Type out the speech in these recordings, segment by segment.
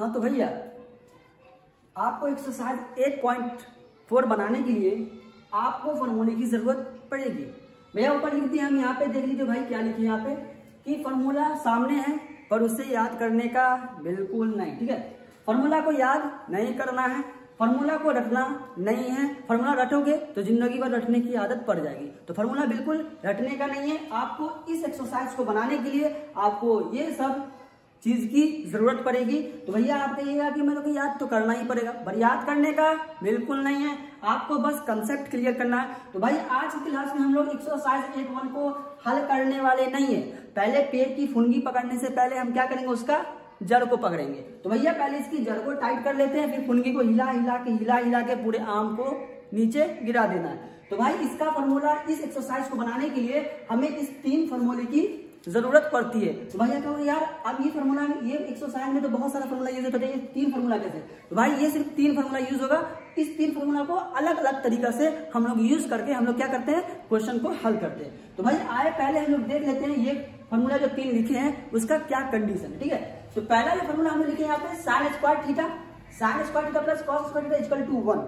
हाँ तो भैया, आपको एक्सरसाइज एट पॉइंट फोर बनाने के लिए आपको फॉर्मूले की ज़रूरत पड़ेगी। भैया, ऊपर लिख दिया, हम यहाँ पे देख लीजिए भाई क्या लिखे यहाँ पे, कि फॉर्मूला सामने है, पर उसे याद करने का बिल्कुल नहीं, ठीक है? फॉर्मूला को याद नहीं करना है फॉर्मूला को रटना नहीं है। फॉर्मूला रटोगे तो ज़िंदगी भर रटने की आदत पड़ जाएगी। तो फॉर्मूला बिल्कुल रटने का नहीं है, आपको इस एक्सरसाइज को बनाने के लिए आपको ये सब चीज़ की ज़रूरत पड़ेगी। तो भैया आप कहिएगा कि मेरे को याद तो करना ही पड़ेगा। पर याद करने का बिल्कुल नहीं है। आपको बस कंसेप्ट क्लियर करना है। तो भाई, आज की क्लास में हम लोग एक्सरसाइज एट वन को हल करने वाले नहीं है। पहले पेड़ की फुनगी पकड़ने से पहले हम क्या करेंगे, उसका जड़ को पकड़ेंगे। तो भैया, पहले इसकी जड़ को टाइट कर लेते हैं, फिर फुनगी को हिला हिला के, हिला हिला के पूरे आम को नीचे गिरा देना है। तो भाई, इसका फॉर्मूला इस एक्सरसाइज को बनाने के लिए हमें इस तीन फॉर्मूले की ज़रूरत पड़ती है। तो भैया कहो यार, अब ये फॉर्मूला ये एक्सरसाइज में तो बहुत सारा फॉर्मूला यूज़ होता है, ये तीन फॉर्मूला कैसे? तो भाई, ये सिर्फ़ तीन फॉर्मूला यूज़ होगा। इस तीन फॉर्मूला को अलग अलग तरीका से हम लोग यूज़ करके हम लोग क्या करते हैं क्वेश्चन को हल करते हैं। तो भाई, आए, पहले हम लोग देख लेते हैं ये फॉर्मूला जो तीन लिखे हैं, उसका क्या कंडीशन है, ठीक है? तो पहला जो फॉर्मूला हमने लिखे यहाँ पे sine square theta sine square theta plus cos square theta equal to one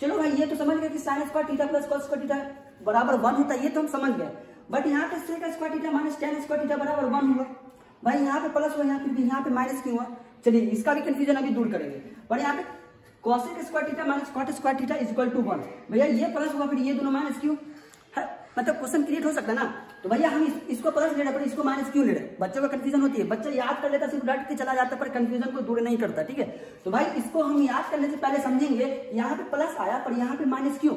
चलो भाई, ये तो समझ गए कि sine square theta plus cos square theta बराबर वन होता है, ये तो हम समझ गए। बट यहाँ पे sec square theta minus tan square theta बराबर वन हुआ। भाई यहाँ पे प्लस हुआ यहाँ पे यहाँ पे माइनस क्यों हुआ? चलिए इसका भी कंफ्यूजन अभी दूर करेंगे। पर यहाँ पे cosec square theta minus cot square theta is equal to one भैया ये प्लस हुआ फिर ये दोनों माइनस क्यों? मतलब क्वेश्चन क्रिएट हो सकता है ना? तो भैया हम इस, इसको प्लस ले रहे पर इसको माइनस क्यों ले रहे बच्चों का कंफ्यूजन होती है। बच्चा याद कर लेता सिर्फ़ डट के चला जाता पर कंफ्यूजन को दूर नहीं करता ठीक है? तो भाई इसको हम याद करने से पहले समझेंगे यहाँ पे प्लस आया पर यहाँ पे माइनस क्यों?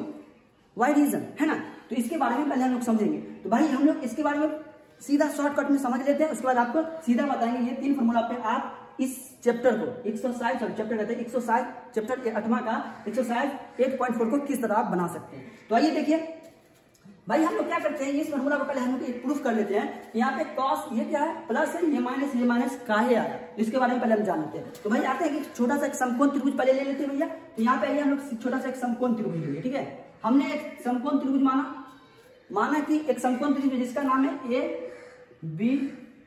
वाई रीजन है ना? तो इसके बारे में पहले हम लोग समझेंगे। तो भाई हम लोग इसके बारे में सीधा शॉर्टकट में समझ लेते हैं, उसके बाद आपको सीधा बताएँगे ये तीन फॉर्मूला पे आप इस चैप्टर को एक्सरसाइज सॉरी चैप्टर कहते हैं एक्सरसाइज चैप्टर अठवा का एक्सरसाइज एट पॉइंट फोर को किस तरह आप बना सकते हैं। तो आइए देखिए, भाई हम लोग क्या करते हैं, इस फॉर्मूला को पहले हम लोग प्रूफ कर लेते हैं यहाँ पे कॉस ये क्या है प्लस है ये माइनस ये माइनस काहे आया इसके बारे में पहले हम जान लेते हैं। तो भाई आते हैं कि छोटा सा एक समकोण त्रिभुज पहले ले लेते हैं भैया। तो यहाँ पे आइए हम लोग छोटा सा एक समकोण त्रिभुज लेंगे, ठीक है? हमने एक समकोण त्रिभुज माना माना कि एक समकोण त्रिभुज जिसका नाम है ए बी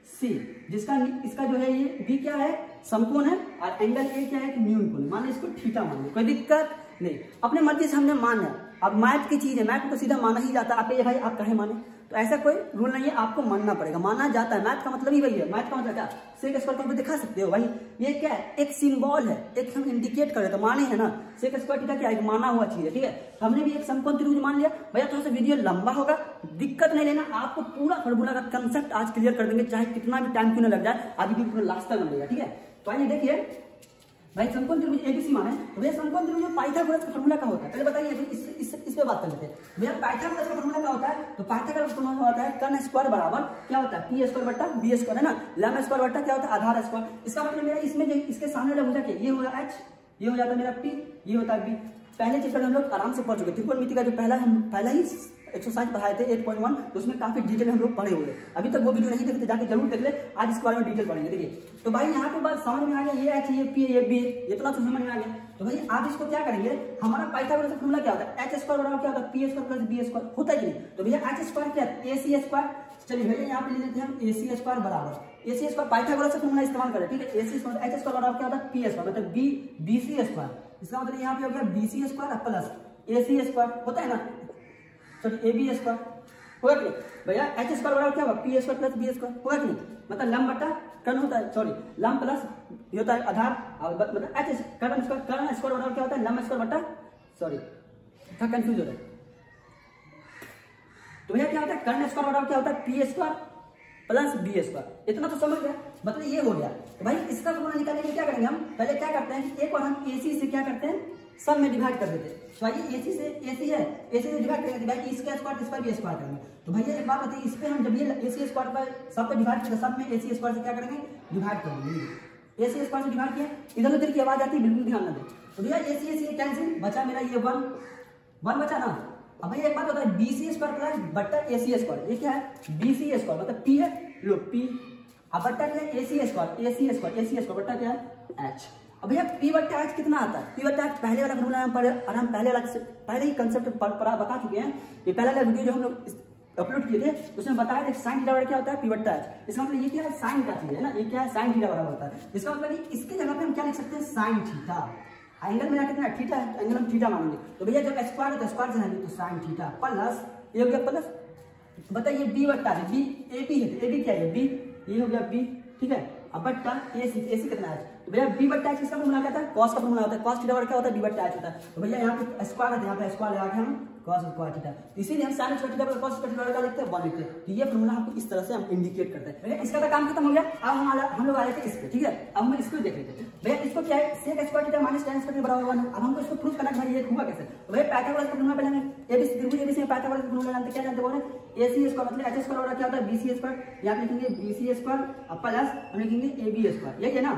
सी जिसका इसका जो है ये बी क्या है? समकोण है और एंगल ए क्या है? न्यून कोण माने इसको थीटा मान लो कोई दिक्कत नहीं। अपने मर्ज़ी से हमने माना। अब मैथ की चीज़ है। मैथ को सीधा माना ही जाता है। आप भाई आप कहे माने। तो ऐसा कोई रूल नहीं है, आपको मानना पड़ेगा। माना जाता है मैथ का मतलब ही वही है। मैथ का मतलब क्या? सेक स्क्वायर को दिखा सकते हो भाई। ये क्या है? एक सिंबल है। एक हम इंडिकेट कर रहे तो माने है ना? सेक स्क्वायर थीटा क्या एक माना हुआ चीज़ है, ठीक है? हमने भी एक समकोण त्रिभुज मान लिया। भैया, थोड़ा सा वीडियो लंबा होगा। दिक्कत नहीं लेना। आपको पूरा फॉर्मूला का कंसेप्ट आज क्लियर कर देंगे, चाहे कितना भी टाइम क्यों ना लग जाए। अभी भी लास्ट तक बनेगा ठीक है? तो आइए देखिए। भाई समकोण त्रिभुज एबीसी माना है। भैया समकोण त्रिभुज में पाइथागोरस का फार्मूला क्या होता है। पहले बताइए, फिर इस इस इस पे बात कर लेते हैं। भैया पाइथागोरस का फार्मूला क्या होता है तो पाइथागोरस का फार्मूला होता है? कर्ण स्क्वायर बराबर क्या होता है? पी स्क्वायर बट्टा बी स्क्वायर है ना? लैम स्क्वायर बट्टा क्या होता है? आधार स्क्वायर इसका मतलब मेरा इसमें इसके सामने वाला भुजा के ये है एच ये हो जाता है मेरा पी ये होता है बी पहले चैप्टर हम लोग आराम से पढ़ चुके त्रिकोणमिति का जो पहला हम, पहला ही एक्सरसाइज पढ़ाए थे 8.1 तो उसमें काफ़ी डिटेल हम लोग पढ़े हुए अभी तक वो वीडियो नहीं देखते जाके ज़रूर देख ले, आज इसके बारे में डिटेल पढ़ेंगे, देखिए। तो भाई, यहाँ पे बात समझ में आ गया, ये एच ये पी ये बी इतना तो समझ में आ गया। तो भाई, आप इसको क्या करेंगे, हमारा पाइथागोरस फॉर्मूला क्या होता है? एच स्क्वायर बराबर क्या होता है? P square plus B square होता है तो भैया एच स्क्वायर क्या ए सी स्क्वायर चलिए भैया, यहाँ पे ले लेते हैं ए सी स्क्वायर बराबर। ए सी स्क्वायर पाइथागोरस का फॉर्मूला इस्तेमाल करें, ठीक है? A C square H square बराबर क्या होता है? पी स्क्वायर मतलब बी बी सी स्क्वायर इसका मतलब यहाँ पे हो गया B C square plus A C square होता है ना? सॉरी ए बी स्क्वायर होगा कि नहीं? भैया एच स्क्वायर बराबर क्या होगा? P square plus B square होगा कि नहीं? मतलब लम बट्टा कर्ण होता है सॉरी लम प्लस ये होता है आधार मतलब एच कर्ण स्क्वायर कर्ण स्क्वायर बराबर क्या होता है? लम स्क्वायर बट्टा सॉरी था कंफ्यूज हो रहा है। तो भैया, क्या होता है? कर्ण स्क्वायर बराबर क्या होता है? P square plus B square इतना तो समझ गया। मतलब ये हो गया। तो भाई इसका फॉर्मूला निकालने के लिए क्या करेंगे हम? पहले क्या करते हैं एक बार हम एसी से क्या करते हैं? सब में डिवाइड कर देते हैं। तो भाई एसी से एसी है एसी से डिवाइड करेंगे भाई इसका स्क्वायर इस पर भी स्क्वायर करेंगे। तो भैया एक बात बताइए, इस पे हम जब ये एसी स्क्वायर पर सब पे डिवाइड करेंगे सब में एसी स्क्वायर से क्या करेंगे? डिवाइड कर देंगे। एसी स्क्वायर से डिवाइड किया, इधर उधर की आवाज़ आती है, बिल्कुल ध्यान न दे। तो भैया ए सी ए सी कैंसिल बचा मेरा ये वन वन बचा ना? अब भैया एक बात होता है बीसी स्क्वायर बट्टा एसी स्क्वायर ये क्या है? बीसी स्क्वायर मतलब पी है? लो पी अब बट्टा क्या है AC square AC square AC square बट्टा क्या? है एच अब भैया पी बट्टा एच कितना आता है? पी बट्टा एच पहले वाला फॉर्मूला हम पढ़े, और हम पहले वाला पहले ही कंसेप्ट बता चुके हैं। ये पहले वाला वीडियो जो हम लोग अपलोड किए थे, उसमें बताया था साइन थीटा क्या होता है? पिवट्टा है इसका मतलब ये क्या है? साइन का चीज़ है ना? ये क्या है? साइन थीटा बराबर होता है। इसका मतलब इसके जगह पे हम क्या लिख सकते हैं? साइन थीटा एंगल में कितना थीटा है एंगल हम थीटा मानेंगे। तो भैया, जब स्क्वायर है तो स्क्वायर से तो साइन थीटा प्लस ये हो गया प्लस बताइए बी बट्टा है बी ए बी है ए बी क्या है? बी ये हो गया बी ठीक है? अब बट्टा ए सी ए सी कितना है? तो भैया बी बट्टा किसका फॉर्मूला क्या था? कॉस का फॉर्मूला होता है। कॉस थीटा क्या होता है? बी बट्टा एच होता है। तो भैया यहाँ पे स्क्वायर है, यहाँ पे स्क्वायर लगा के हम cos स्क्वायर थीटा इसीलिए हम sin स्क्वायर थीटा पर cos स्क्वायर थीटा लिखते हैं 1 लिखते हैं। तो ये फॉर्मूला हमको इस तरह से हम इंडिकेट करते हैं। भैया, इसका तो काम खत्म हो गया। अब हम हम लोग आए थे इस पे, ठीक है? अब हम इसको देख लेते हैं। भैया, इसको क्या है? sec square theta minus tan square बराबर 1 अब हमको इसको प्रूफ करना है भाई ये हुआ कैसे? तो भैया पाइथागोरस का फॉर्मूला पहले हम एबीसी त्रिभुज एबीसी में पाइथागोरस का फॉर्मूला जानते क्या जानते बोले? Ac स्क्वायर मतलब h स्क्वायर क्या होता है? Bc स्क्वायर पे लिखेंगे bc स्क्वायर प्लस हम लिखेंगे ab स्क्वायर यही है ना?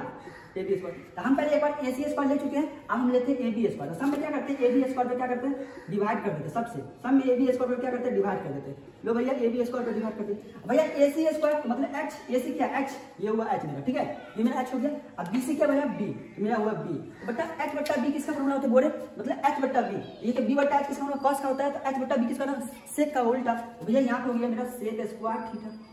ए बी स्क्वायर तो हम पहले एक बार ए सी स्क्वायर ले चुके हैं। अब हम लेते हैं ए बी स्क्वायर तो सब में क्या करते हैं? बी स्क्वायर पे क्या करते हैं? डिवाइड कर देते सबसे। सब में बी स्क्वायर पे क्या करते हैं? डिवाइड कर देते लो भैया बी स्क्वायर पे डिवाइड करते भैया ए सी स्क्वायर मतलब एच ए सी क्या? एच ये हुआ एच मेरा ठीक है? ये मेरा एच हो गया। अब बी सी क्या भैया बी मेरा हुआ बी बट्टा एच बट्टा बी किसका फॉर्मूला होता है बोले मतलब एच बट्टा बी ये कि बी बट्टा एच किसका कॉस का होता है तो एच बट्टा बी किसका सेक का, उल्टा। भैया, यहाँ पे हो गया मेरा सेक स्क्वायर थीटा हो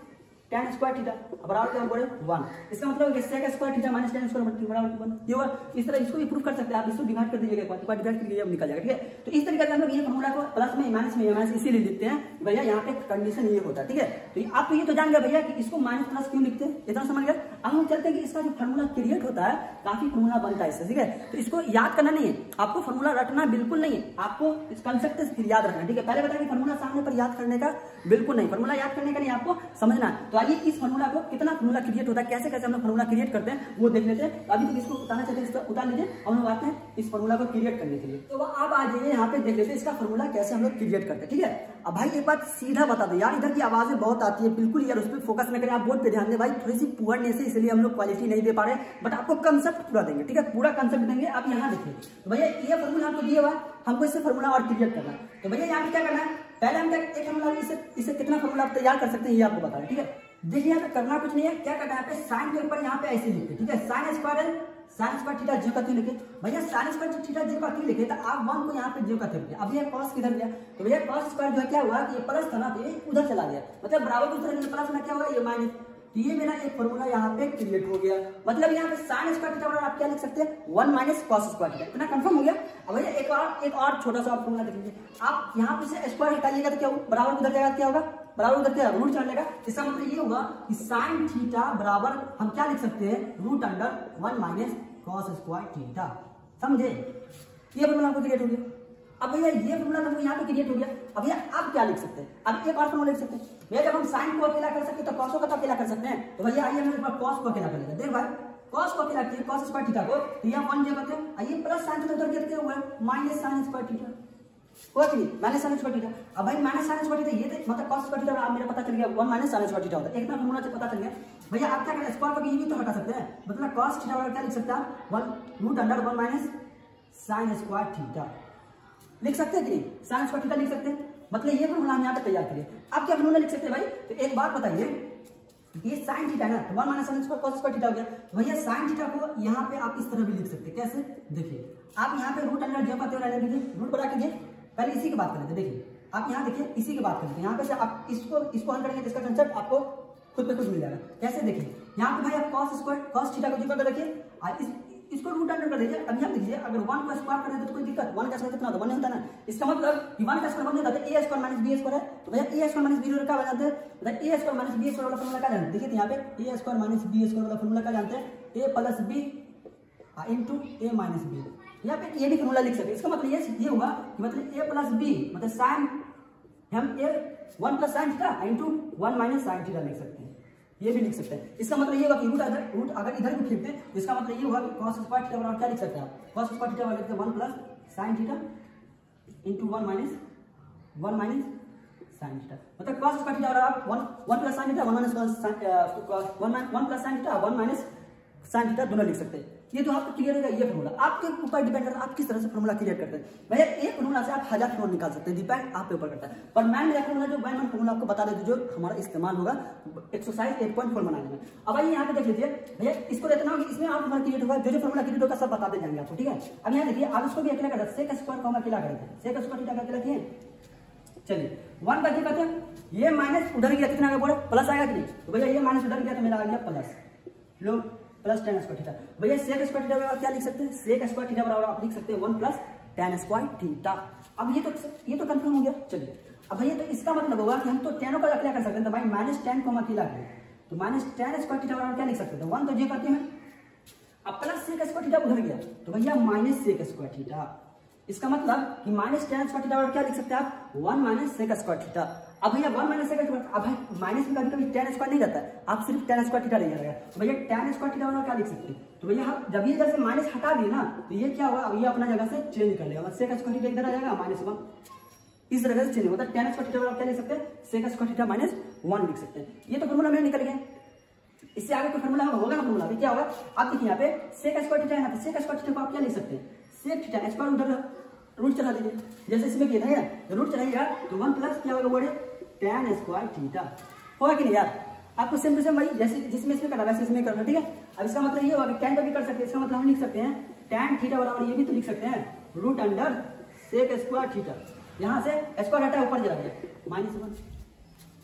टेन स्क्वायर थीटा बराबर क्या बोले? वन इसका मतलब sec square theta minus tan square बराबर वन ये हुआ, इस तरह इसको भी प्रूफ कर सकते हैं आप, इसको डिवाइड कर दीजिएगा एक बार डिवाइड कर दीजिए निकल जाएगा, ठीक है? तो इस तरीके से हम लोग ये फॉर्मूला को प्लस में माइनस में माइनस इसीलिए लिखते हैं भैया यहाँ पे कंडीशन ये होता है, ठीक है? तो आप तो ये तो जान गए भैया कि इसको माइनस प्लस क्यों लिखते हैं? इतना समझ गया अब हम चलते हैं कि इसका जो फॉर्मूला क्रिएट होता है, काफ़ी फॉर्मूला बनता है इससे, ठीक है? तो इसको याद करना नहीं है। आपको फॉर्मूला रटना बिल्कुल नहीं है। आपको इस कंसेप्ट से याद रखना ठीक है? पहले बताया कि फॉर्मूला सामने पर याद करने का बिल्कुल नहीं। फॉर्मूला याद करने का नहीं, आपको समझना तो आइए इस फॉर्मूला को कितना फॉर्मूला क्रिएट होता है, कैसे कैसे हम लोग फॉर्मूला क्रिएट करते हैं, वो देख लेते हैं। अभी तक इसको उतारना चाहते हैं, इसको उतार लीजिए और हम आते हैं इस फॉर्मूला को क्रिएट करने के लिए। तो अब आ जाइए, यहाँ पे देख लेते हैं इसका फॉर्मूला कैसे हम लोग क्रिएट करते हैं, ठीक है? अब भाई एक बात सीधा बता दो यार, इधर की आवाज़ें बहुत आती है, बिल्कुल यार, उस पर फोकस न करें। आप बोर्ड पे ध्यान दें भाई, थोड़ी सी पुअरनेस है इसलिए हम लोग क्वालिटी नहीं दे पा रहे बट आपको कंसेप्ट पूरा देंगे, ठीक है? पूरा कंसेप्ट देंगे, आप यहाँ देखिए। तो भैया, ये फॉर्मूला आपको दिया हुआ हमको इससे फॉर्मूला और क्रिएट करना तो भैया, यहाँ पे क्या करना है? पहले हम एक फॉर्मूला इससे इससे कितना फॉर्मूला आप तैयार कर सकते हैं, ये आपको बता ठीक है? देखिए, यहाँ पे करना कुछ नहीं है, क्या करना है? साइन के ऊपर यहाँ पे ऐसे लिखते ठीक है? साइन स्क्वायर है साइन स्क्वायर थीटा ज़ीरो का क्यों लिखे भैया साइन स्क्वायर थीटा ज़ीरो का क्यों लिखे तो आप वन को यहाँ पे ज़ीरो का क्यों लिखे अब ये कॉस किधर गया? तो भैया कॉस स्क्वायर जो क्या हुआ? कि ये प्लस था ना तो ये उधर चला गया। मतलब बराबर उधर प्लस में क्या हुआ? ये माइनस तो ये मेरा एक फॉर्मूला यहाँ पे क्रिएट हो गया। मतलब यहाँ पे साइन स्क्वायर थीटा बराबर आप क्या लिख सकते हैं? One minus cos square theta इतना कंफर्म हो गया? अब भैया, एक और एक और छोटा सा फॉर्मूला देख लीजिए। आप यहाँ पे स्क्वायर हटाइएगा तो क्या बराबर उधर जाएगा क्या होगा? बराबर उधर क्या रूट चल लेगा इसका मतलब ये होगा कि साइन थीटा बराबर, हम क्या लिख सकते हैं? Root under one minus cos square theta समझे? ये फॉर्मूला आपको क्रिएट हो गया। अब भैया, ये फॉर्मूला तो यहाँ पे क्रिएट हो गया। अब भैया आप क्या लिख सकते हैं? अब एक और फॉर्मूला लिख सकते हैं। भैया जब हम साइन को अकेला कर सकते हैं तो कॉसो का तो अकेला कर सकते हैं? तो भैया आइए हम कॉस को अकेला कर हैं। देख भाई कॉस को अकेला किया कॉस स्क्वायर थीटा को तो यहाँ वन जगह थे आइए प्लस साइन उधर करते हुए माइनस साइन स्क्वायर थीटा नहीं? साइन स्क्वायर थीटा अब भाई साइन स्क्वायर थीटा ये मतलब कॉस स्क्वायर थीटा पता चल गया one minus sine square theta होता है। एक पता चल गया। भैया आप क्या करें स्क्वायर का ये भी तो हटा सकते हैं। मतलब कॉस थीटा क्या लिख सकते? हैं one root under one minus sine square theta लिख सकते हैं कि नहीं? साइन स्क्वायर थीटा लिख सकते हैं। मतलब ये फॉर्मूला हम यहाँ पे तैयार करिए आप क्या फॉर्मूला लिख सकते हैं भाई? तो एक बात बताइए ये साइन थीटा है ना? One minus sine square cos square theta हो गया। तो भैया साइन थीटा को यहाँ पे आप इस तरह भी लिख सकते हैं। कैसे? देखिए, आप यहाँ पे रूट अंडर जो पाते हो दीजिए रूट बना कीजिए पहले इसी की बात कर लेते देखिए। आप यहाँ देखिए, इसी की बात कर लेते यहाँ पे आप इसको इसको हल करेंगे इसका कंसेप्ट आपको खुद पे खुद मिल जाएगा। कैसे? देखिए, यहाँ पे भाई आप कॉस स्क्वायर कॉस थीटा को ज़िक्र रखिए। और इसको रूट अंडर कर दीजिए अब यहाँ देखिए अगर वन को स्क्वायर करें तो कोई दिक्कत वन का स्क्वायर कितना होता है? वन होता है ना। इसका मतलब कि वन का स्क्वायर वन होता है A square minus B square है। तो भैया ए स्क्वायर माइनस बी का जानते हैं? A square minus B square वाला फॉर्मूला क्या जानते हैं? देखिए यहाँ पे A square minus B square वाला फॉर्मूला क्या जानते हैं? A plus B into A minus B यहाँ पे ये भी फॉर्मूला लिख सकते इसका मतलब ये ये हुआ कि मतलब ए प्लस मतलब साइन हम A one plus sine theta into one minus sine लिख सकते हैं। ये भी लिख सकते हैं। इसका मतलब ये होगा कि रूट अगर रूट अगर इधर भी फिरते हैं। तो इसका मतलब ये होगा कि cos स्क्वायर थीटा बराबर क्या लिख सकते हैं आप? cos स्क्वायर थीटा बराबर 1 plus sin theta into 1 minus 1 minus sine theta मतलब कॉस स्क्वायर थीटा बराबर आप one one plus sine theta one minus one one plus sine theta one minus sine theta दोनों लिख सकते हैं। ये तो आपको क्लियर होगा ये फॉर्मूला आपके ऊपर डिपेंड करता है, आप किस तरह से फॉर्मूला क्लियर करते हैं। भैया, एक फॉर्मूला से आप हज़ार फॉर्मूला निकाल सकते हैं डिपेंड आपके ऊपर करता है। पर मैं मेरा फॉर्मूला जो, मैं मैं फॉर्मूला आपको बता देते जो हमारा इस्तेमाल होगा एक्सरसाइज एट पॉइंट फोर बनाने में। अब आइए यहाँ पे देख लीजिए। भैया, इसको देखना होगा इसमें आप हमारा क्रिएट होगा, जो जो फॉर्मूला क्रिएट होगा, सब बताते जाएँगे आपको, ठीक है? अब यहाँ देखिए, आप इसको भी अकेला करते सेक स्क्वायर को हम अकेला करेंगे सेक स्क्वायर अकेला किए चलिए वन का हैं। ये माइनस उधर गया कितना प्लस आएगा कि नहीं? तो भैया, ये माइनस उधर गया तो मेरा आ गया प्लस लो। प्लस टेन स्क्वायर थीटा भैया सेक स्क्वायर थीटा बराबर क्या लिख सकते हैं? सेक स्क्वायर थीटा बराबर आप लिख सकते हैं one plus tan square theta अब ये तो ये तो कंफर्म हो गया। चलिए। अब भैया तो इसका मतलब होगा कि हम तो टेनों का अकेला कर सकते हैं तो भाई माइनस टेन को हम अकेला करें तो माइनस टेन स्क्वायर थीटा बराबर क्या लिख सकते हैं? वन तो ये करते हैं। अब प्लस सेक स्क्वायर थीटा उधर गया। तो भैया माइनस सेक स्क्वायर थीटा इसका मतलब कि माइनस टेन स्क्वायर थीटा क्या लिख सकते हैं आप? One minus sec square theta अब भैया वन माइनस सेक स्क्वायर अब भाई माइनस में कभी कभी टेन स्क्वायर नहीं रहता आप सिर्फ़ टेन स्क्वायर थीटा ले जाएगा तो भैया टेन स्क्वायर थीटा वाला क्या लिख सकते हैं? तो भैया हम जब ये इधर से माइनस हटा दिए ना तो ये क्या होगा ये अपना जगह से चेंज कर लेगा। सेक स्क्वायर थीटा इधर आ जाएगा माइनस वन इस तरह से चेंज होगा। टेन स्क्वायर थीटा क्या लिख सकते हैं? Sec square theta minus one लिख सकते हैं। ये तो फॉर्मूला में निकल गए इससे आगे कोई फॉर्मूला होगा ना फॉर्मूला क्या होगा? आप देखिए यहाँ पे सेक स्क्वायर थीटा है ना सेक स्क्वायर थीटा को आप क्या लिख सकते हैं? सेक थीटा स्क्वायर उधर रूट चला दीजिए जैसे इसमें किया था ना रूट चलाइएगा तो वन प्लस क्या होगा बोले? टेन स्क्वायर थीटा होगा कि नहीं यार? आपको सेम टू सेम वही, जैसे जिसमें इसमें करना, वैसे इसमें करना, ठीक है? अब इसका मतलब ये होगा कि टेन का भी कर सकते हैं, इसका मतलब हम लिख सकते हैं टेन थीटा बराबर ये भी तो लिख सकते हैं। Root under sec square theta यहाँ से स्क्वायर हटा ऊपर चला गया माइनस वन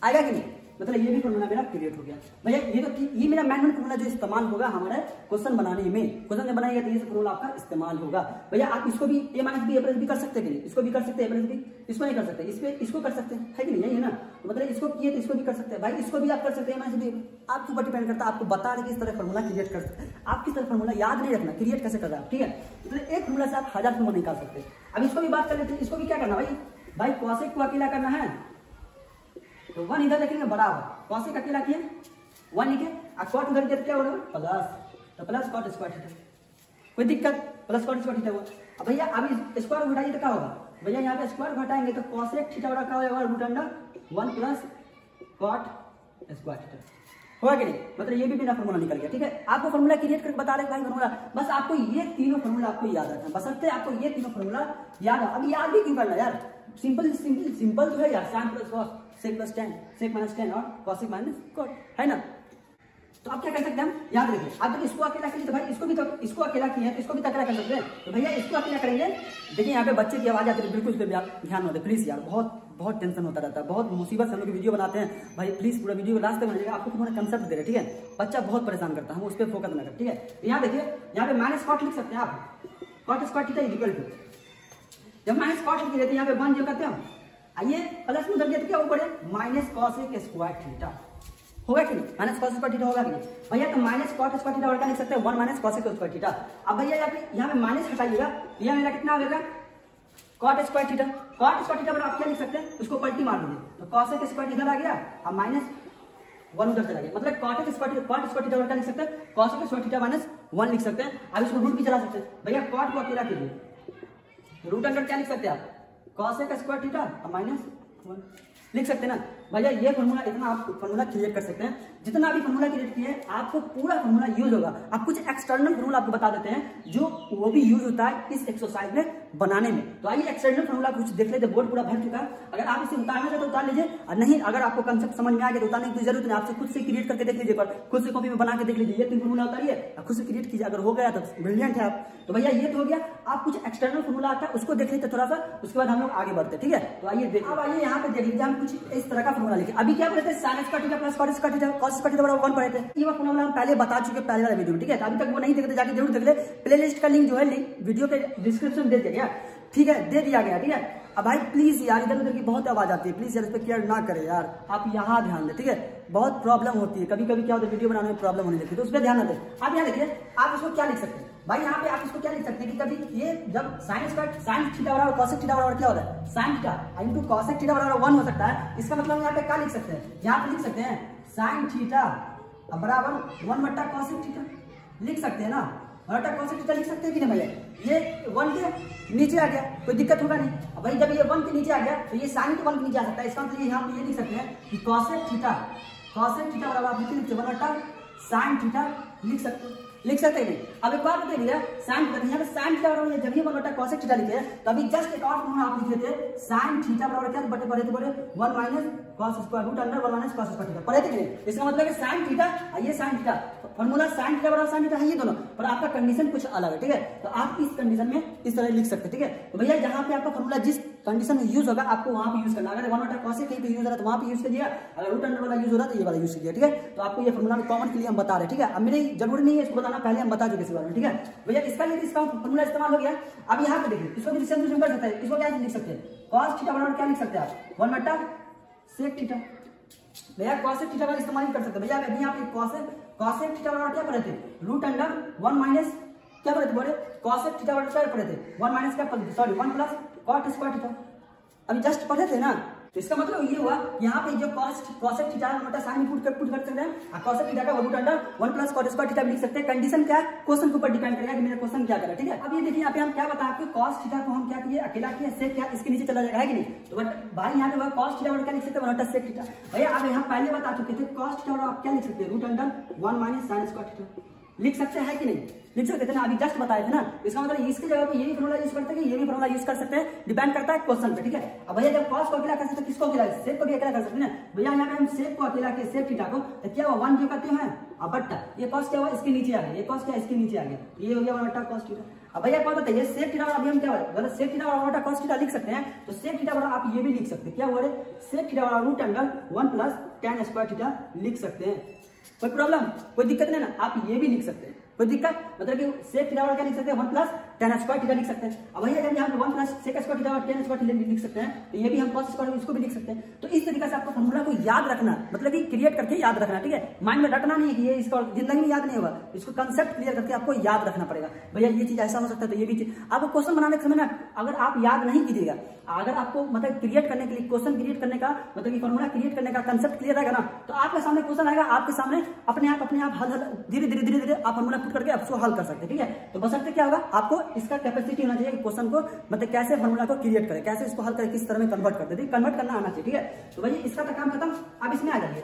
आएगा कि नहीं? मतलब ये भी फॉर्मूला मेरा क्रिएट हो गया। भैया, ये तो ये मेरा मैनुअल फॉर्मूला जो इस्तेमाल होगा हमारे क्वेश्चन बनाने में क्वेश्चन बनाएगा तो ये फॉर्मूला आपका इस्तेमाल होगा। भैया, आप इसको भी ए माइनस बी एवरेज भी कर सकते हैं इसको भी कर सकते हैं एवरेज भी इसको नहीं कर सकते। इस पे, इसको कर सकते हैं। है कि नहीं? है ना? तो मतलब इसको किए तो इसको भी कर सकते हैं। भाई, इसको भी आप कर सकते हैं माइनस बी आपके ऊपर डिपेंड करता है, आपको बता रहे किस तरह फॉर्मूला क्रिएट कर सकते हैं। आप किस तरह फॉर्मूला याद नहीं रखना क्रिएट कैसे कर रहा है ठीक है? तो एक फॉर्मूला से आप हज़ार फॉर्मूला निकाल सकते अब इसको भी बात कर लेते हैं, इसको भी क्या करना भाई? भाई कौशिक को अकेला करना है। तो वन इधर लिखेंगे बराबर। कौशिक अकेला किए वन लिखे और कॉट उधर किया क्या होगा? प्लस तो प्लस कॉट स्क्वायर थीटा कोई दिक्कत? प्लस कॉट स्क्वायर थीटा हुआ अब भैया, अभी स्क्वायर घटाइए तो क्या होगा? भैया, यहाँ पे स्क्वायर घटाएँगे तो कॉसेक थीटा बड़ा क्या होगा root under one plus cot square theta होगा कि नहीं? मतलब ये भी मेरा फॉर्मूला निकल गया, ठीक है? आपको फॉर्मूला क्रिएट करके बता रहे भाई फॉर्मूला बस आपको ये तीनों फॉर्मूला आपको याद रखना बसरते आपको ये तीनों फॉर्मूला याद है। अब याद भी क्यों करना यार? सिंपल सिंपल सिंपल तो है यार sine plus cos sec plus ten sec minus ten और कॉसिक माइनस कॉट है ना? तो आप क्या कर सकते हैं? हम याद रखिए, आप जब इसको अकेला करिए तो भाई इसको भी तो इसको अकेला किए तो इसको भी तो अकेला कर सकते हैं। तो भैया, इसको अकेला करेंगे? देखिए, यहाँ पे बच्चे की आवाज़ आती है, बिल्कुल उस पर आप ध्यान होते प्लीज़ यार, बहुत बहुत टेंशन होता रहता है, बहुत मुसीबत से हम लोग वीडियो बनाते हैं। भाई प्लीज़ पूरा वीडियो लास्ट तक बनाइएगा, आपको तुम्हारा कंसेप्ट दे रहे ठीक है? बच्चा बहुत परेशान करता है, हम उस पर फोकस ना करें, ठीक है? यहाँ देखिए, यहाँ पे माइनस कॉट लिख सकते हैं आप। Cot square theta equal to जब माइनस कॉट लिख देते यहाँ पे वन जो करते हैं हम, आइए प्लस में उधर गया तो क्या ऊपर है माइनस कॉस एक स्क्वायर थीटा होगा कि नहीं? माइनस कॉस स्क्वायर थीटा होगा कि नहीं? भैया तो माइनस कॉट स्क्वायर थीटा और क्या लिख सकते हैं? One minus cos square theta अब भैया, यहाँ पे यहाँ पे माइनस हटाइएगा। यह मेरा कितना हो जाएगा cot square theta cot square theta पर आप क्या लिख सकते हैं? उसको पलटी मार दीजिए। तो कॉस एक स्क्वायर इधर आ गया। अब माइनस वन उधर चला गया। मतलब कॉट एक स्क्वायर कॉट स्क्वायर थीटा क्या लिख सकते हैं? कॉस एक स्क्वायर थीटा माइनस वन लिख सकते हैं। अब इसको रूट भी चला सकते हैं। भैया कॉट को अकेला कीजिए। रूट अंडर क्या लिख सकते आप? कॉस एक स्क्वायर थीटा और माइनस वन लिख सकते ना? भैया, ये फॉर्मूला इतना आप फॉर्मूला क्रिएट कर सकते हैं। जितना भी फॉर्मूला क्रिएट किए, आपको पूरा फॉर्मूला यूज़ होगा। आप कुछ एक्सटर्नल रूल आपको बता देते हैं, जो वो भी यूज़ होता है इस एक्सरसाइज में। बनाने में। तो आइए एक्सटर्नल फॉर्मूला कुछ देख लेते बोर्ड पूरा भर चुका है। अगर आप इसे उतारना चाहते तो उतार लीजिए। और नहीं, अगर आपको कंसेप्ट समझ में आ गया तो उतारने की ज़रूरत नहीं। आपसे खुद से क्रिएट करके देख लीजिए पर खुद से कॉपी में बना के देख लीजिए। ये तीन फॉर्मूला उतारिए। खुद से क्रिएट कीजिए। अगर हो गया तो ब्रिलियंट है आप। तो भैया, ये तो हो गया। आप कुछ एक्सटर्नल फॉर्मूला आता है, उसको देख लेते थोड़ा सा। उसके बाद हम लोग आगे बढ़ते ठीक है? तो आइए देख अब आइए यहाँ पे देख लीजिए हम कुछ इस तरह का फॉर्मूला लिखे। अभी क्या बोलते हैं थीटा प्लस कॉस का कॉस का वन पढ़े थे। ये फॉर्मूला हम पहले बता चुके पहले वाले वीडियो ठीक है? अभी तक वो नहीं देखते, जाके ज़रूर देख ले। प्ले लिस्ट का लिंक जो है लिंक वीडियो के डिस्क्रिप्शन दे दिया गया। ठीक है, दे दिया गया, ठीक है? अब भाई प्लीज़ यार, इधर उधर की बहुत आवाज़ आती है। प्लीज़ यार, इस पर केयर ना करें यार। आप यहाँ ध्यान दें, ठीक है? बहुत प्रॉब्लम होती है। कभी कभी क्या होता है वीडियो बनाने में प्रॉब्लम होने लगती है। तो उस पर ध्यान ना दें। आप यहाँ देखिए, आप इसको क्या लिख सकते हैं? भाई, यहाँ पे आप इसको क्या लिख सकते हैं कि कभी ये जब साइंस का साइन थीटा बराबर कॉसेक थीटा बराबर क्या होता है? Sine theta into cosec theta बराबर वन हो सकता है। इसका मतलब यहाँ पे क्या लिख सकते हैं? यहाँ पे लिख सकते हैं साइन थीटा बराबर वन बट्टा कॉसेक थीटा लिख सकते हैं ना? वन कौन कॉसेक थीटा लिख सकते हैं कि नहीं भैया। ये वन के नीचे आ गया, कोई दिक्कत होगा नहीं। अब भाई जब ये वन के नीचे आ गया तो ये साइन के वन के नीचे आ सकता है। इसका मतलब यहाँ पे ये लिख सकते हैं कि कॉसेक थीटा कॉसेक थीटा बराबर आप लिख लिखते वन बटा साइन थीटा लिख सकते हैं। लिख सकते हैं। अब एक बात बताइए भैया साइन थीटा यहाँ पे साइन थीटा बराबर जब ये वन बटा कॉसेक थीटा लिखे तो अभी जस्ट एक और फॉर्मूला आप लिख लेते साइन थीटा बराबर क्या बटे पढ़े थे बोले one minus cos square root under one minus cos square theta पढ़े थे इसका मतलब है साइन थीटा ये sine theta formula sine theta बराबर साइन थीटा है ये दोनों, पर आपका कंडीशन कुछ अलग है, ठीक है? तो आप इस कंडीशन में इस तरह लिख सकते ठीक है? तो भैया जहाँ पे आपका फॉर्मूला जिस कंडीशन में यूज़ होगा, आपको वहाँ पे यूज़ करना अगर वन बटा कॉसेक कहीं पे यूज़ हो रहा है तो वहाँ पे यूज़ करिए अगर रूट अंडर वाला यूज़ हो रहा है तो ये वाला यूज़ करिए ठीक है? तो आपको ये फॉर्मुला कॉमन के लिए हम बता रहे ठीक है? अब मेरी ज़रूरी नहीं है इसको बताना, पहले हम बता चुके इस बारे में, ठीक है? भैया, इसका यदि इसका फॉर्मूला इस्तेमाल हो गया। अब यहाँ पे देखिए, इसको डिस्टेंस कर सकते हैं। इसको क्या लिख सकते हैं? कॉस थीटा बराबर क्या लिख सकते हैं आप? वन बटा सेक थीटा भैया कॉसेक थीटा का इस्तेमाल कर सकते भैया, अभी यहाँ पे कॉसेक कॉसेक थीटा बराबर क्या पढ़े थे? रूट अंडर वन माइनस क्या पढ़े थे बोले? कॉसेक थीटा बराबर क्या पढ़े थे? वन माइनस क्या sorry one plus cot square theta अभी जस्ट पढ़े थे ना? तो इसका मतलब ये हुआ, यहाँ पे जो कॉस्ट कॉसेक थीटा मतलब साइन पुट कर पुट कर सकते हैं और कॉसेक थीटा का root under 1 plus cot square theta लिख सकते हैं। कंडीशन क्या? क्वेश्चन के ऊपर डिपेंड करेगा कि मेरा क्वेश्चन क्या करा, ठीक है? अब ये देखिए, यहाँ पे हम क्या बता आपको कॉस थीटा को हम क्या किए? अकेला किए सेक क्या, इसके नीचे चला जाएगा है कि नहीं? तो बट भाई, यहाँ पे कॉस थीटा क्या लिख सकते हैं? वन सेक थीटा भैया, आप यहाँ पहले बता चुके थे कॉस थीटा आप क्या लिख सकते हैं? Root under one minus sine square theta लिख सकते हैं कि नहीं? लिख सकते थे ना अभी जस्ट बताए थे ना। इसका मतलब इसके जगह पे ये भी फॉर्मूला यूज़ करते हैं ये भी फॉर्मूला यूज़ कर सकते हैं। डिपेंड करता है क्वेश्चन पे, ठीक है? अब भैया, जब कॉस को अकेला कर सकते किसको अकेला? सेक को भी अकेला कर सकते ना? भैया, यहाँ पे हम सेक को अकेला के सेक थीटा को तो क्या हुआ? वन जो करते हैं, अब बट्टा। ये कॉस क्या हुआ? इसके नीचे आ गया। ये कॉस क्या? इसके नीचे आ गया। ये हो गया वन बट्टा कॉस थीटा अब भैया कौन बताइए सेक थीटा अभी हम क्या अगर सेक थीटा वन बट्टा कॉस थीटा लिख सकते हैं। तो सेक थीटा बड़ा आप ये भी लिख सकते हैं। क्या हुआ सेक थीटा बड़ा root under one plus tan square theta लिख सकते हैं। कोई प्रॉब्लम कोई दिक्कत नहीं ना? आप ये भी लिख सकते हैं। कोई दिक्कत? मतलब कि सेक क्या लिख सकते हैं? One plus? Tan square theta लिख सकते हैं। अब जब यहाँ one plus sec square theta tan square theta लिख सकते हैं तो ये भी हम कॉस स्क्वायर इसको भी लिख सकते हैं। तो इस तरीके से आपको फॉर्मूला को याद रखना मतलब कि क्रिएट करके याद रखना, ठीक है? माइंड में रटना नहीं है कि ये इसका ज़िंदगी में याद नहीं होगा। इसको कंसेप्ट क्लियर करके आपको याद रखना पड़ेगा। भैया, ये चीज़ ऐसा हो सकता है तो ये भी चीज़। आपको क्वेश्चन बनाने के समय ना अगर आप याद नहीं कीजिएगा, अगर आपको मतलब क्रिएट करने के लिए क्वेश्चन क्रिएट करने का मतलब कि फॉर्मूला क्रिएट करने का कंसेप्ट क्लियर रहेगा ना तो आपके सामने क्वेश्चन आएगा, आपके सामने अपने आप अपने आप हल हल धीरे धीरे धीरे धीरे आप फॉर्मूला पुट करके उसको हल कर सकते हैं, ठीक है? तो बस सकते क्या होगा? आपको इसका कैपेसिटी होना चाहिए क्वेश्चन को मतलब कैसे फॉर्मूला को क्रिएट करें, कैसे इसको हल करें, किस तरह में कन्वर्ट करते हैं कन्वर्ट करना आना चाहिए, ठीक है? तो भाई, इसका तो काम खत्म आप इसमें आ जाइए।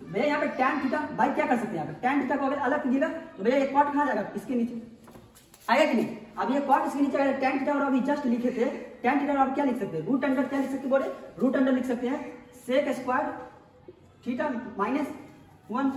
भैया, यहाँ पे टैन थीटा भाई, क्या कर सकते हैं यहाँ पे? टैन थीटा को अगर अलग कीजिएगा तो भैया एक कॉट कहाँ जाएगा? इसके नीचे। आएगा कि नहीं? अब ये कॉट इसके नीचे टैन थीटा और अभी जस्ट लिखे थे टैन थीटा आप क्या लिख सकते हैं? रूट अंडर क्या लिख सकते बोले? रूट अंडर लिख सकते हैं। Sec square theta minus one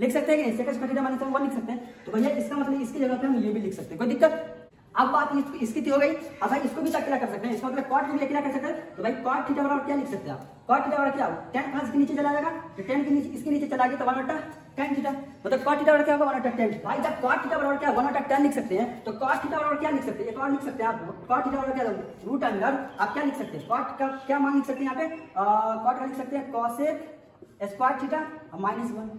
लिख सकते हैं कि नहीं? Sec square theta minus one लिख सकते हैं। तो भैया, इसका मतलब इसकी जगह पे हम ये भी लिख सकते हैं। कोई दिक्कत? अब बात इसकी थी हो गई अब भाई इसको भी अकेला कर सकते हैं इसका मतलब कॉट को अकेला कर सकते हैं तो भाई कॉट थीटा बराबर क्या लिख सकते हैं आप कॉट थीटा बराबर क्या टेन कहाँ के नीचे चला जाएगा तो टेन के नीचे इसके नीचे चला गया तो वन बटा टेन थीटा मतलब कॉट थीटा बराबर क्या होगा वन बटा टेन भाई जब कॉट थीटा बराबर क्या वन बटा टेन लिख सकते हैं तो कॉट थीटा बराबर क्या लिख सकते हैं एक और लिख सकते हैं आप कॉट थीटा बराबर क्या रूट अंडर आप क्या लिख सकते हैं कॉट का क्या मान लिख सकते हैं यहाँ पे कॉट का लिख सकते हैं cosec square theta minus one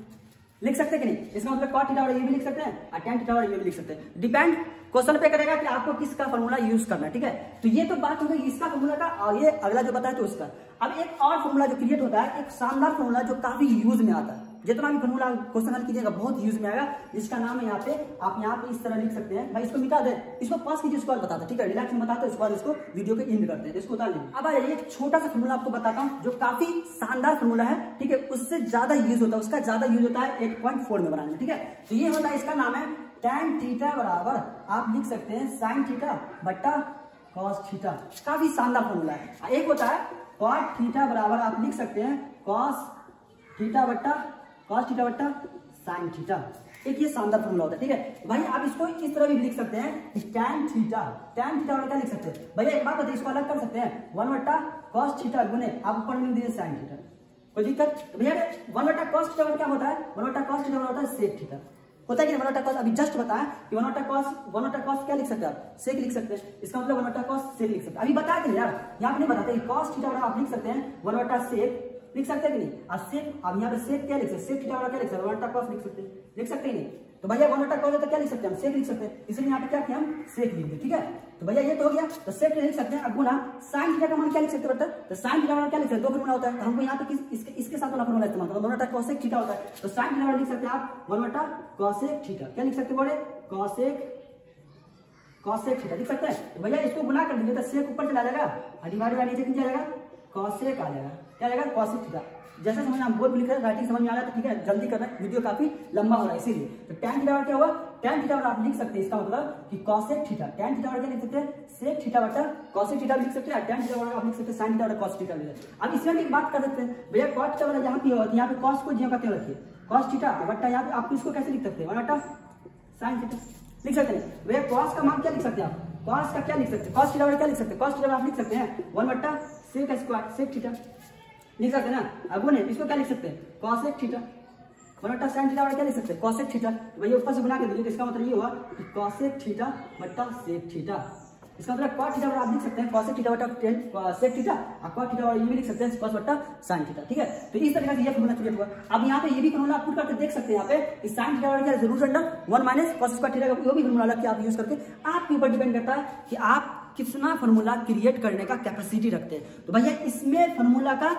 लिख सकते हैं कि नहीं इसका मतलब कॉट थीटा ये भी लिख सकते हैं और टेन थीटा ये भी लिख सकते हैं डिपेंड क्वेश्चन पे करेगा कि आपको किसका फॉर्मूला यूज़ करना है, ठीक है? तो ये तो बात हो गई, इसका फॉर्मूला का, और ये अगला जो बताया तो उसका। अब एक और फॉर्मूला जो क्रिएट होता है, एक शानदार फॉर्मूला जो काफ़ी यूज़ में आता है। जितना भी फॉर्मूला क्वेश्चन हल कीजिएगा, बहुत यूज़ में आएगा। जिसका नाम है यहाँ पे, आप यहाँ पे इस तरह लिख सकते हैं। भाई, इसको मिटा दे। इसको पास कीजिए उसको बताता ठीक है? रिलैक्स में बताते उसके बाद इसको वीडियो के इंड करते हैं। इसको उतार लीजिए अब आइए, एक छोटा सा फॉर्मूला आपको बताता हूँ, जो काफ़ी शानदार फॉर्मूला है, ठीक है? उससे ज़्यादा यूज़ होता है, उसका ज़्यादा यूज़ होता है एट में बनाने में, ठीक है? तो ये होता है, इसका नाम है टेन थीटा बराबर आप लिख सकते हैं साइन थीटा बट्टा कॉस थीटा काफ़ी शानदार फॉर्मूला है। एक होता है कॉट थीटा बराबर आप लिख सकते हैं कॉस थीटा बट्टा कॉस थीटा बट्टा साइन थीटा एक ये शानदार फॉर्मूला होता है, ठीक है? भाई, आप इसको इस तरह भी लिख सकते हैं टैन थीटा टैन थीटा क्या लिख सकते हैं? भैया, एक बात बताइए, इसको अलग कर सकते हैं? वन बट्टा कॉस थीटा गुने, आप ऊपर लिख दीजिए साइन थीटा कोई दिक्कत? भैया वन बट्टा कॉस थीटा क्या होता है? वन बट्टा कॉस थीटा होता है सेक थीटा होता है कि वन कॉस अभी जस्ट बताया, कि वन ऑटा कॉस वन ऑटा कॉस क्या लिख सकते हैं आप? सेक लिख सकते हैं। इसका मतलब वन ऑटा कॉस सेक लिख सकते अभी बताया कि यार, यहाँ पे नहीं बताते कॉस थीटा आप लिख सकते हैं वन ऑटा सेक लिख सकते हैं कि नहीं? अब सेक अब यहाँ पे सेक क्या लिख सकते सेक थीटा क्या लिख सकते वन कॉस लिख सकते हैं। लिख सकते नहीं? तो भैया वन कॉस तो क्या लिख सकते हैं? हम सेक लिख सकते हैं। इसलिए यहाँ पे क्या किया हम? सेक लिख ठीक है? तो भैया ये तो हो गया। तो सेक लिख सकते हैं। अब गुना साइन थीटा का मान क्या लिख सकते हैं तो साइन थीटा क्या लिख सकते हैं? दो फॉर्मूला होता है। तो हमको यहाँ पे इसके इसके साथ वाला फॉर्मूला इस्तेमाल करना वन बटा कॉसेक थीटा होता है। तो साइन थीटा लिख सकते हैं आप। वन बटा कॉसेक थीटा। क्या लिख सकते हैं बोले? Cosec cosec theta. देख सकते हैं? तो भैया इसको गुना कर दीजिए तो सेक ऊपर चला जाएगा। और डिवाइड बाय नीचे कितना जाएगा? कॉसेक आ जाएगा। क्या जाएगा? Cosec theta. जैसे समझ हम बोर्ड लिख रहे हैं राइटिंग समझ में आ रहा है तो ठीक है जल्दी करना वीडियो काफ़ी लंबा हो रहा है इसीलिए तो टेन थीटा क्या हुआ टेन थीटा आप लिख सकते हैं इसका मतलब कि कॉसेक थीटा टेन थीटा क्या लिख सकते हैं बटा लिख सकते हैं आप लिख सकते हैं साइन कॉस लिख अब इसमें एक बात कर सकते हैं भैया यहाँ पे यहाँ पे को कॉस बट्टा यहाँ पे आप इसको कैसे लिख सकते हैं बट्टा साइन लिख सकते हैं भैया कॉस का मान क्या लिख सकते हैं आप कॉस का क्या लिख सकते हैं क्या लिख सकते हैं आप लिख सकते हैं वन बट्टा सेक स्क्वायर लिख सकते ना? अब बोले इसको क्या लिख सकते हैं? कॉसेक थीटा बट्टा साइन थीटा क्या लिख सकते हैं? कॉसेक थीटा भैया ऊपर से बना के दीजिए इसका मतलब ये हुआ कि कॉसेक थीटा बट्टा सेक थीटा इसका मतलब कॉट थीटा आप लिख सकते हैं कॉसेक थीटा बट्टा टेन सेक थीटा और कॉट थीटा ये भी लिख सकते हैं कॉस बट्टा साइन थीटा ठीक है? तो इस तरह से ये फॉर्मूला क्रिएट हुआ। अब यहाँ पे ये भी फॉर्मूला आप पुट करके देख सकते हैं यहाँ पे कि साइन थीटा बटा ज़रूर under one minus cos square theta का भी फॉर्मूला लग के आप यूज़ करके। आपके ऊपर डिपेंड करता है कि आप कितना फॉर्मूला क्रिएट करने का कैपेसिटी रखते हैं। तो भैया, इसमें फॉर्मूला का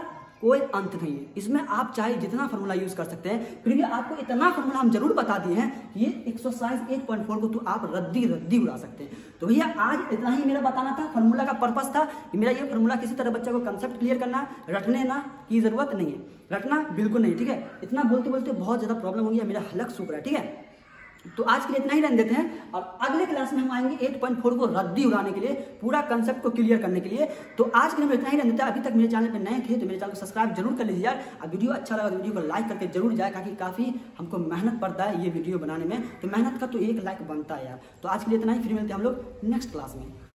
कोई अंत नहीं है। इसमें आप चाहे जितना फॉर्मूला यूज़ कर सकते हैं, फिर भी आपको इतना फॉर्मूला हम ज़रूर बता दिए हैं कि ये एक्सरसाइज 8.4 को तो आप रद्दी रद्दी उड़ा सकते हैं। तो भैया, आज इतना ही मेरा बताना था। फॉर्मूला का पर्पज था कि मेरा ये फॉर्मूला किसी तरह बच्चे को कंसेप्ट क्लियर करना, रटने ना की ज़रूरत नहीं है। रटना बिल्कुल नहीं, ठीक है? इतना बोलते बोलते बहुत ज़्यादा प्रॉब्लम हो गया, मेरा हलक सूख रहा है, ठीक है? तो आज के लिए इतना ही रन देते हैं। और अगले क्लास में हम आएँगे 8.4 को रद्दी उड़ाने के लिए, पूरा कंसेप्ट को क्लियर करने के लिए। तो आज के लिए इतना ही रन देते हैं। अभी तक मेरे चैनल पर नए थे तो मेरे चैनल को सब्सक्राइब ज़रूर कर लीजिए यार। और वीडियो अच्छा लगा तो वीडियो को लाइक करके ज़रूर जाए, ताकि काफ़ी हमको मेहनत पड़ता है ये वीडियो बनाने में। तो मेहनत का तो एक लाइक बनता है यार। तो आज के लिए इतना ही, फ्री मिलते हैं हम लोग नेक्स्ट क्लास में।